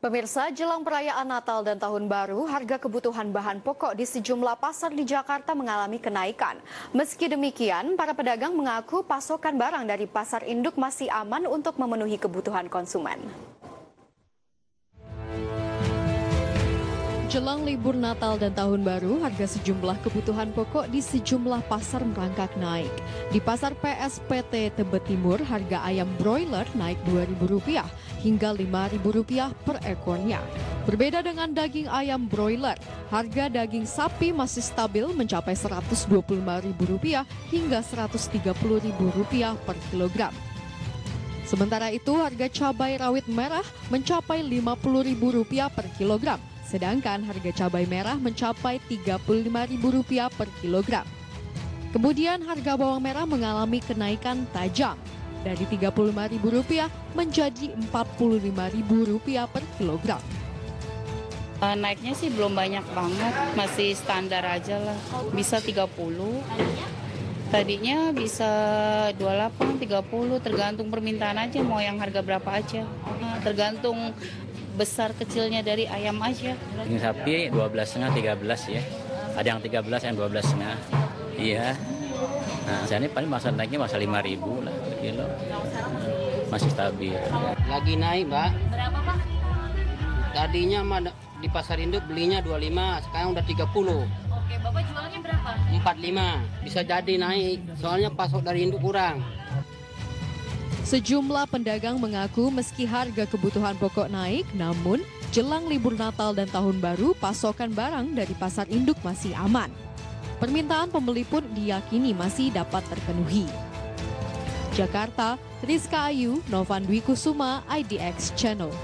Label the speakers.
Speaker 1: Pemirsa, jelang perayaan Natal dan Tahun Baru, harga kebutuhan bahan pokok di sejumlah pasar di Jakarta mengalami kenaikan. Meski demikian, para pedagang mengaku pasokan barang dari pasar induk masih aman untuk memenuhi kebutuhan konsumen. Jelang libur Natal dan Tahun Baru, harga sejumlah kebutuhan pokok di sejumlah pasar merangkak naik. Di pasar PSPT Tebet Timur, harga ayam broiler naik Rp2.000 hingga Rp5.000 per ekornya. Berbeda dengan daging ayam broiler, harga daging sapi masih stabil mencapai Rp125.000 hingga Rp130.000 per kilogram. Sementara itu, harga cabai rawit merah mencapai Rp50.000 per kilogram sedangkan harga cabai merah mencapai Rp35.000 per kilogram. Kemudian harga bawang merah mengalami kenaikan tajam dari Rp35.000 menjadi Rp45.000 per kilogram.
Speaker 2: Uh, naiknya sih belum banyak banget, masih standar aja lah. Bisa 30. Tadinya bisa 28, 30, tergantung permintaan aja mau yang harga berapa aja. Uh, tergantung besar kecilnya dari ayam aja.
Speaker 3: Ini sapi 12 setengah 13 ya. Ada yang 13 yang 12 setengah. Iya. Nah, saya ini paling masa naiknya masa 5 ribu lah per kilo. Masih stabil.
Speaker 4: Lagi naik, Mbak.
Speaker 5: Berapa, Pak?
Speaker 4: Tadinya di pasar induk belinya 25, sekarang udah 30.
Speaker 5: Oke, Bapak jualnya berapa?
Speaker 4: 45. Bisa jadi naik, soalnya pasok dari induk kurang.
Speaker 1: Sejumlah pedagang mengaku meski harga kebutuhan pokok naik, namun jelang libur Natal dan Tahun Baru, pasokan barang dari pasar induk masih aman. Permintaan pembeli pun diyakini masih dapat terpenuhi. Jakarta, Rizka Ayu, Novan Dwi Kusuma, IDX Channel.